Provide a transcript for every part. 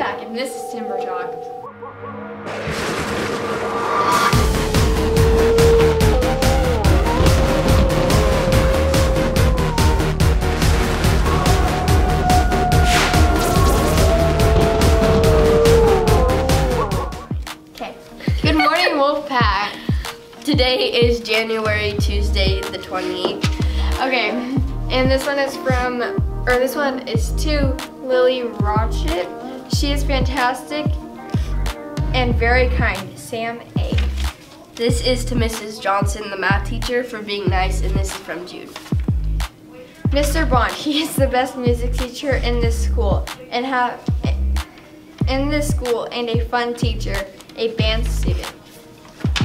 and this is Timber. Okay. Good morning, Wolfpack. Today is January Tuesday the 28th. Okay, and this one is from, or this one is to Lily Rochett. She is fantastic and very kind. Sam A. This is to Mrs. Johnson, the math teacher, for being nice, and this is from Jude. Mr. Bond, he is the best music teacher in this school and have in this school and a fun teacher, a band student.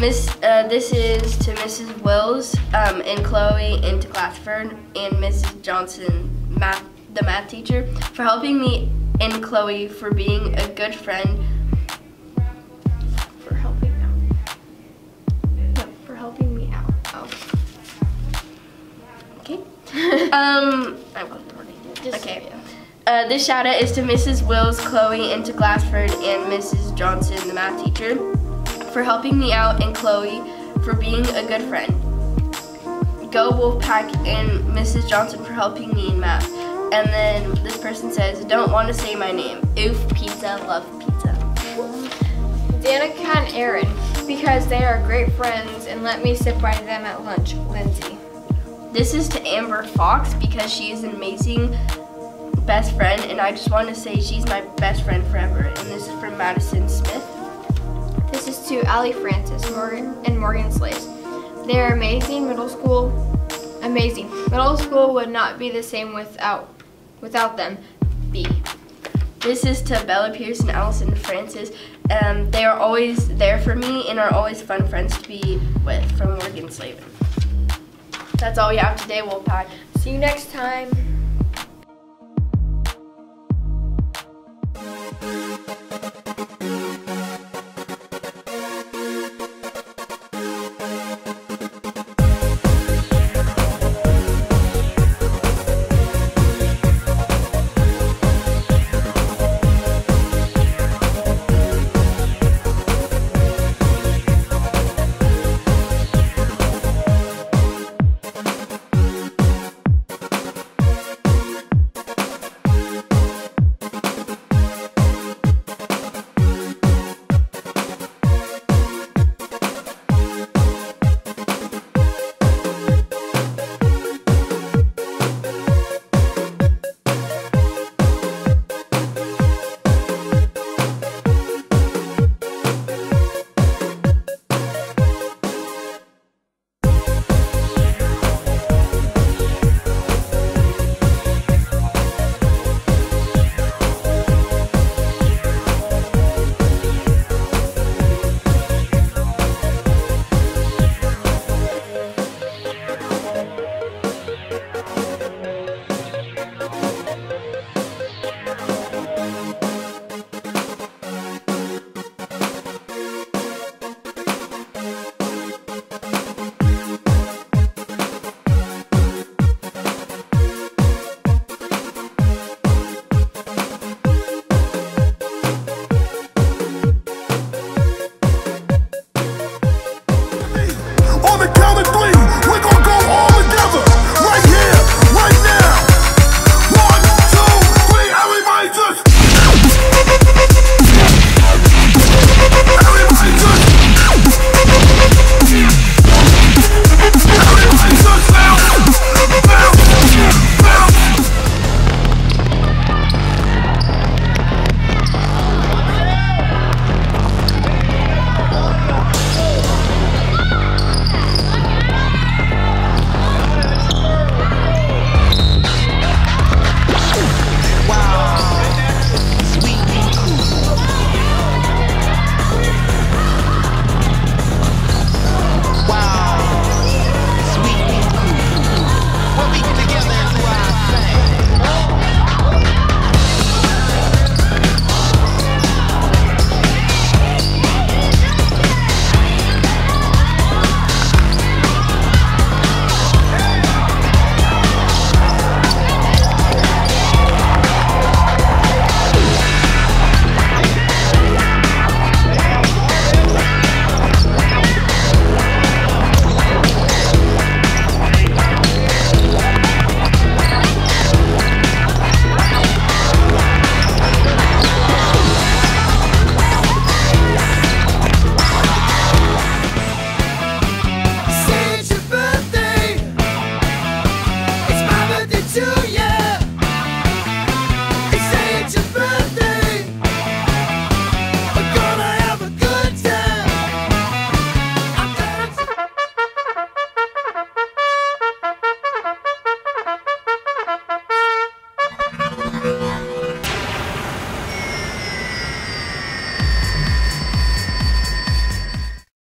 Miss, uh, this is to Mrs. Wills um, and Chloe and to Glassford and Mrs. Johnson, math, the math teacher, for helping me and Chloe for being a good friend. For helping out. No, for helping me out. Oh. Okay. um, to Just Okay. Uh, this shout out is to Mrs. Wills, Chloe, and to Glassford and Mrs. Johnson, the math teacher, for helping me out, and Chloe for being a good friend. Go Wolfpack and Mrs. Johnson for helping me in math. And then this person says, don't want to say my name. Oof, pizza, love pizza. Danica and Aaron, because they are great friends and let me sit by them at lunch. Lindsay. This is to Amber Fox because she is an amazing best friend, and I just want to say she's my best friend forever. And this is from Madison Smith. This is to Allie Francis Morgan and Morgan Slays. They are amazing middle school. Amazing. Middle school would not be the same without without them. B. This is to Bella Pierce and Allison Francis. Um, they are always there for me and are always fun friends to be with from Morgan Slavin. That's all we have today, Wolfpack. See you next time.